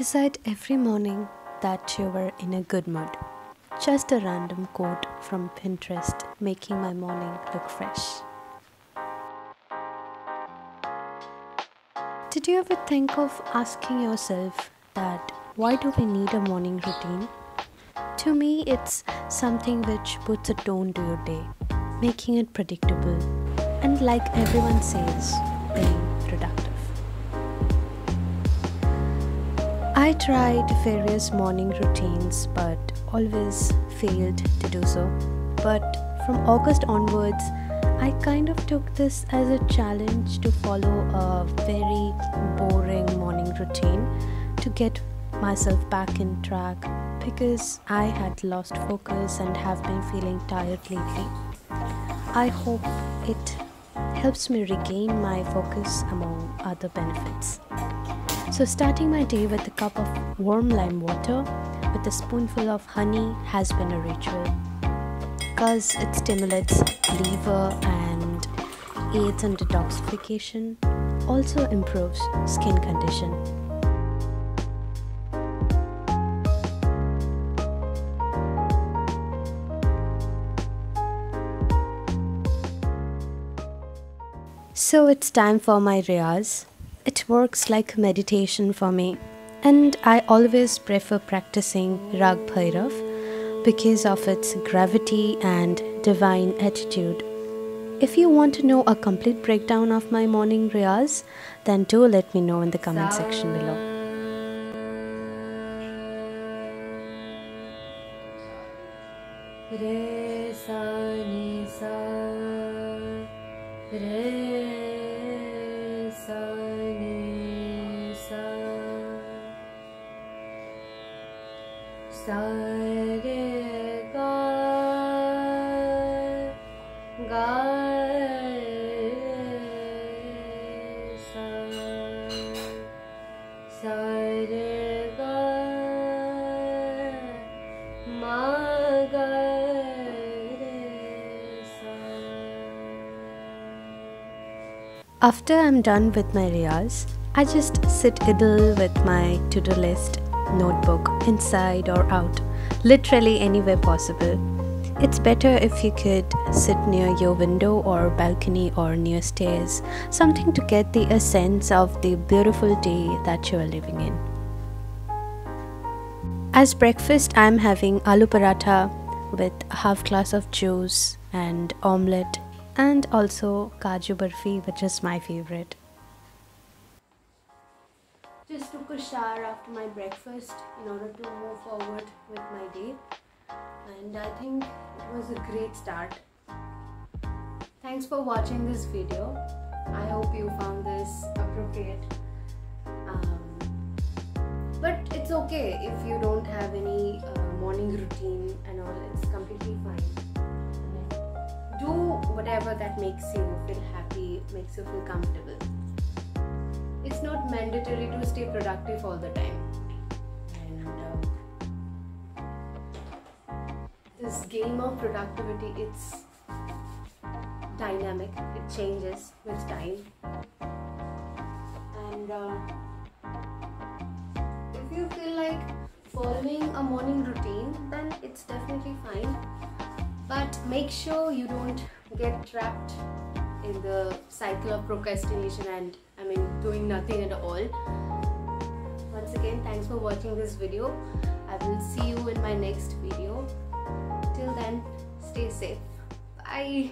Decide every morning that you were in a good mood. Just a random quote from Pinterest making my morning look fresh. Did you ever think of asking yourself that why do we need a morning routine? To me, it's something which puts a tone to your day, making it predictable and, like everyone says, being I tried various morning routines but always failed to do so. But from August onwards, I kind of took this as a challenge to follow a very boring morning routine to get myself back in track because I had lost focus and have been feeling tired lately. I hope it helps me regain my focus among other benefits. So, starting my day with a cup of warm lime water with a spoonful of honey has been a ritual because it stimulates liver and aids in detoxification, also improves skin condition. So it's time for my riyaz. It works like meditation for me, and I always prefer practicing Rag Bhairav because of its gravity and divine attitude. If you want to know a complete breakdown of my morning riyaz, then do let me know in the comment section below. re sa ni sa re After I'm done with my riyaz, I just sit idle with my to-do list notebook inside or out, literally anywhere possible. It's better if you could sit near your window or balcony or near stairs, something to get the a sense of the beautiful day that you are living in. As breakfast, I'm having aloo paratha with half glass of juice and omelette and also kaju barfi, which is my favorite. Just took a shower after my breakfast in order to move forward with my day, and I think it was a great start. Thanks for watching this video. I hope you found this appropriate. Um, but it's okay if you don't have any uh, morning routine and all, it's completely fine. Do whatever that makes you feel happy, makes you feel comfortable. It's not mandatory to stay productive all the time. And uh, this game of productivity, it's dynamic, it changes with time. And uh, if you feel like following a morning routine, then it's definitely fine. But make sure you don't get trapped in the cycle of procrastination and I mean doing nothing at all. Once again, thanks for watching this video. I will see you in my next video. Till then, stay safe. Bye.